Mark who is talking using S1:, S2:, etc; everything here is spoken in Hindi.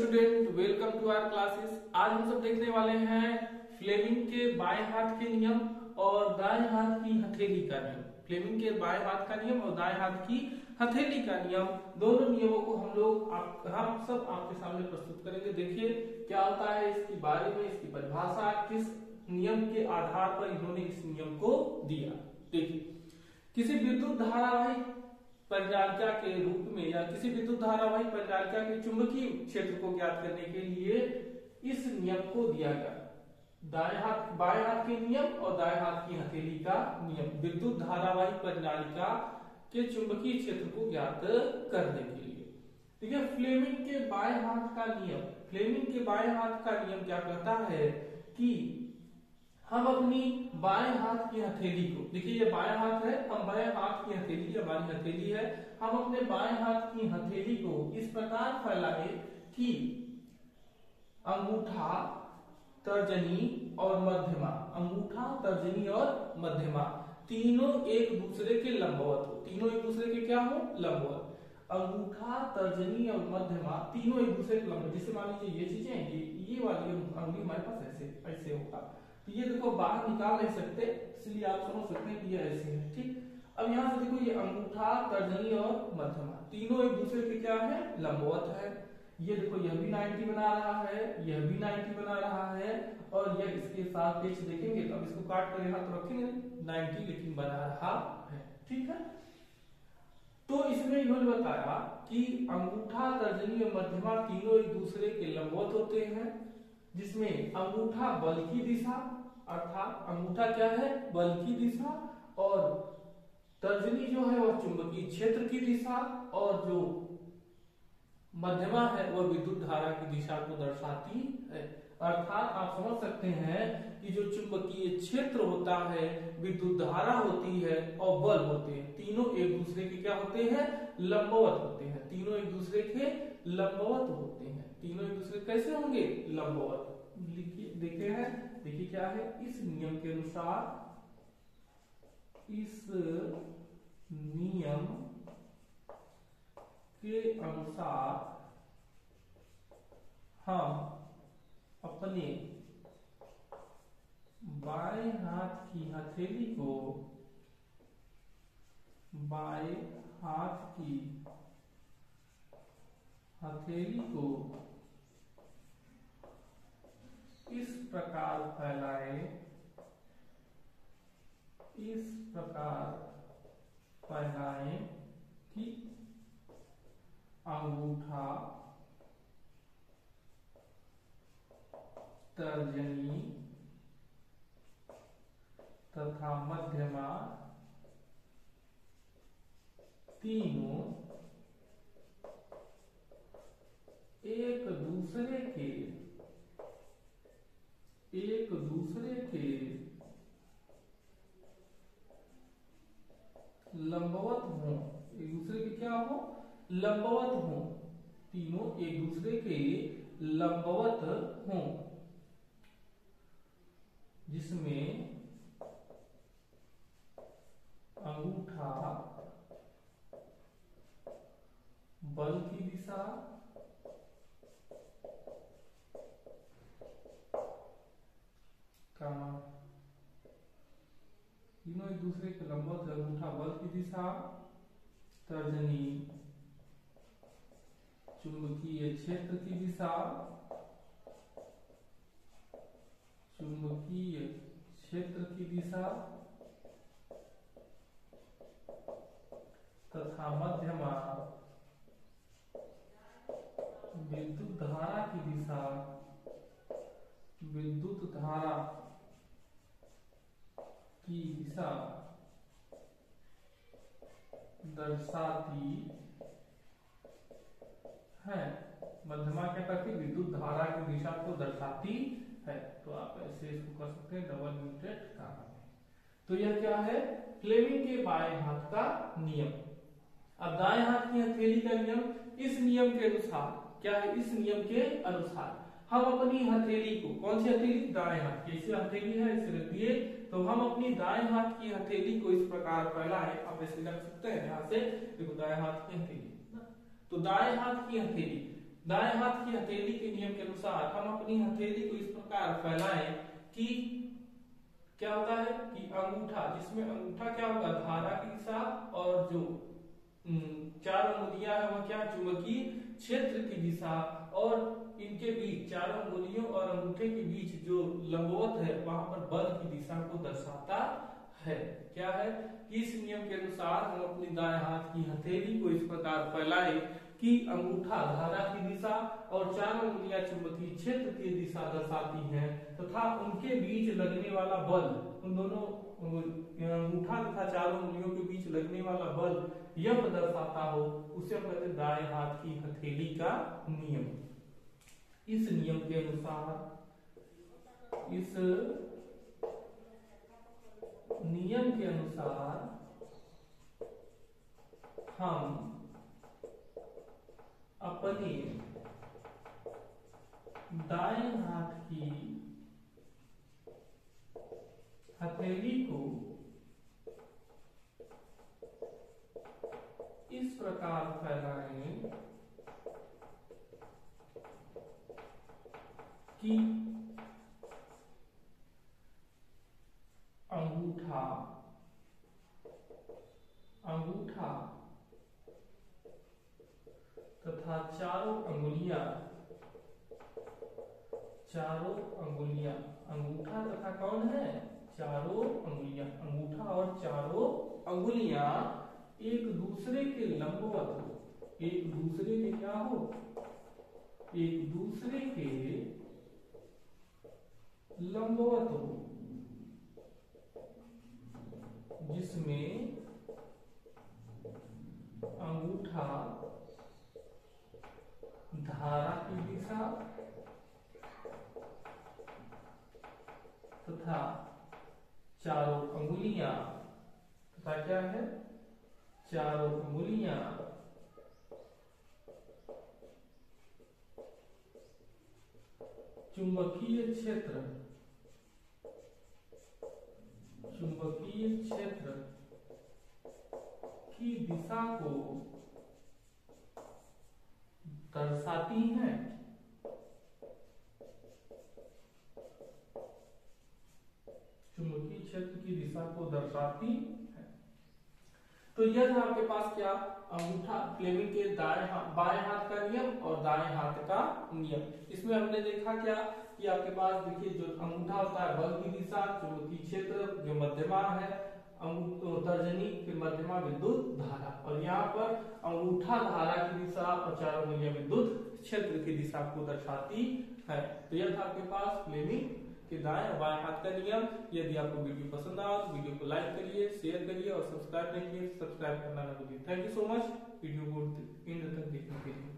S1: Student welcome to our classes आज हम सब देखने वाले हैं फ्लेमिंग के बाएँ हाथ के नियम और दाएँ हाथ की हथेली का नियम। फ्लेमिंग के बाएँ हाथ का नियम और दाएँ हाथ की हथेली का नियम। दोनों नियमों को हम लोग आप, हम सब आपके सामने प्रस्तुत करेंगे। देखिए क्या होता है इसके बारे में इसकी परिभाषा किस नियम के आधार पर इन्होंने इस नियम को दिया। देखिए किसी विद्युत धारावाही परिचालिका के रूप में या किसी विद्युत धारावाही परिचालिका के चुंबकीय क्षेत्र को ज्ञात करने के लिए इस नियम को दिया गया। दाएँ हाथ, बाएँ हाथ के नियम और दाएँ हाथ की हथेली का नियम, विद्युत धारावाही परिचालिका के चुंबकीय क्षेत्र को ज्ञात करने के लिए। ठीक है फ्लेमिंग के बाएँ हाथ का नियम, फ्लेमिंग के बाएँ हाथ का नियम क्या कहता है कि हम अपनी बाएँ हाथ की हथेली को, देखिए ये बाएँ हाथ है, हम बाएँ हाथ की हथेली, या बाएँ हथेली है, हम अपने बाएँ हाथ की हथेली को इस प्रकार फैलाए कि अंगूठा, तर्जनी और मध्यमा, अंगूठा, तर्जनी और मध्यमा, तीनों एक दूसरे के लंबवत हो। तीनों एक दूसरे के क्या हो? लंबवत। अंगूठा, तर्जनी और मध्यमा, तीनों एक दूसरे के लंबवत। जैसे मान लीजिए ये चीज़ें ये ये वाली अंगुली हमारे पास ऐसे ऐसे होगा। ये देखो, बाहर निकाल नहीं सकते, इसलिए आप समझ सकते हैं कि ये ऐसे है, ठीक? अब यहाँ से देखो, ये अंगूठा, तर्जनी और मध्यमा, तीनों एक दूसरे के क्या है? लंबवत है। ये देखो, यह भी 90 बना रहा है, यह भी 90 बना रहा है, और यह इसके साथ देखेंगे तो अब इसको काट कर यहाँ तो रखेंगे 90 लेकिन बना रहा है, ठीक है? तो इसमें इन्होंने बताया कि अंगूठा, तर्जनी और मध्यमा तीनों एक दूसरे के लंबवत होते हैं जिसमें अंगूठा बल की दिशा, अर्थात अंगूठा क्या है? बल की दिशा और तर्जनी जो है वह चुंबकीय क्षेत्र की दिशा और जो मध्यमा है वह विद्युत धारा की दिशा को दर्शाती है। अर्थात आप समझ सकते हैं कि जो चुंबकीय क्षेत्र होता है, विद्युत धारा होती है और बल होते हैं। तीनों एक दूसरे के क्या होते हैं? लंबवत होते हैं। तीनों एक दूसरे के लंबवत होते तीनों एक दूसरे कैसे होंगे? लंबवत। देखे हैं, देखिए क्या है? इस नियम के अनुसार इस नियम के अनुसार हम अपने बाएँ हाथ की हथेली को बाएँ हाथ की हथेली को इस प्रकार फैलाए। इस प्रकार फैलाए कि अंगूठा, तर्जनी तथा मध्यमा तीनों एक दूसरे के एक दूसरे के लंबवत हो। एक दूसरे के क्या हो? लंबवत हो। तीनों एक दूसरे के लंबवत हो। जिसमें अंगूठा बल की दिशा का तीनों एक दूसरे के लंबवत है अंगूठा बल की दिशा, तर्जनी, चुंबकीय क्षेत्र की दिशा, चुंबकीय क्षेत्र की दिशा, तथा मध्यमा विद्युत धारा की दिशा, विद्युत धारा की दिशा दर्शाती है। मध्यमा क्या करती विद्युत धारा की दिशा को दर्शाती है। तो आप ऐसे इसको कर सकते हैं डबल म्यूटेड कारण तो यह क्या है? फ्लेमिंग के बाएँ हाथ का नियम। अब दाएँ हाथ की हथेली का नियम, इस नियम के अनुसार, क्या है? इस नियम के अनुसार। हम अपनी हथेली को, कौन सी हथेली? दाएँ हाथ की। इसे हथेली है इसे रख दिए तो हम अपनी दाएँ हाथ की हथेली को इस प्रकार फैलाएँ। आप ऐसे रख सकते हैं यहाँ से। देखो, दाएँ हाथ की हथेली। तो दाएँ हाथ की हथेली। दाएँ हाथ की हथेली के नियम के अनुसार हम अपनी हथेली को इस प्रकार फैलाएँ कि क्या होता है? कि अंगूठा, जिसमें अंगूठा क्या होगा? धारा की दिशा और जो चार अंगुलियाँ है, वह क्या चुंबकीय क्षेत्र की दिशा और इनके बीच, चारों अंगुलियों और अंगूठे के बीच जो लंबवत है, वहाँ पर बल की दिशा को दर्शाता है। क्या है? इस नियम के अनुसार हम अपनी दाएँ हाथ की हथेली को इस प्रकार फैलाए कि अंगूठा धारा की दिशा और चारों उंगलियाँ चुंबकीय क्षेत्र की दिशा दर्शाती हैं तथा तो उनके बीच लगने वाला बल, उन दोनों अंगूठा तथा चारों उंगलियों के बीच लगने वाला बल यह दर्शाता हो, उसे हम कहते दाएँ हाथ की हथेली का नियम। इस नियम के अनुसार, इस नियम के अनुसार हम अपने दाएँ हाथ की हथेली को इस प्रकार फैलाएँ कि अंगूठा अंगूठा तथा चारों अंगुलियाँ चारों अंगुलियाँ, अंगूठा तथा कौन है? चारों अंगुलियाँ, अंगूठा और चारों अंगुलियाँ एक दूसरे के लंबवत हो। एक दूसरे के क्या हो? एक दूसरे के लंबवत हो। जिसमें अंगूठा धारा की दिशा तथा चारों अंगुलियाँ तथा क्या है? चारों अंगुलियाँ। चुंबकीय क्षेत्र। चुंबकीय क्षेत्र की दिशा को दर्शाती हैं चुंबकीय क्षेत्र की दिशा को दर्शाती है। तो यह था आपके पास क्या? अंगूठा फ्लेमिंग के दाएँ हाथ, बाएँ हाथ का नियम और दाएँ हाथ का नियम। इसमें हमने देखा क्या? कि आपके पास देखिए, जो अंगूठा होता है, बल की दिशा, चुंबकीय क्षेत्र जो मध्यमा है तर्जनी फिर मध्यमा विद्युत धारा। और यहाँ पर अंगूठा धारा की दिशा और चारों उंगलियाँ विद्युत क्षेत्र की दिशा को दर्शाती है। तो यह था आपके पास फ्लेमिंग के दाएँ बाएँ हाथ का नियम, यदि आपको वीडियो पसंद आया तो वीडियो को लाइक करिए शेयर करिए और सब्सक्राइब नहीं किए सब्सक्राइब करना ना भूलिए। Thank you so much video को एंड तक देखने के लिए।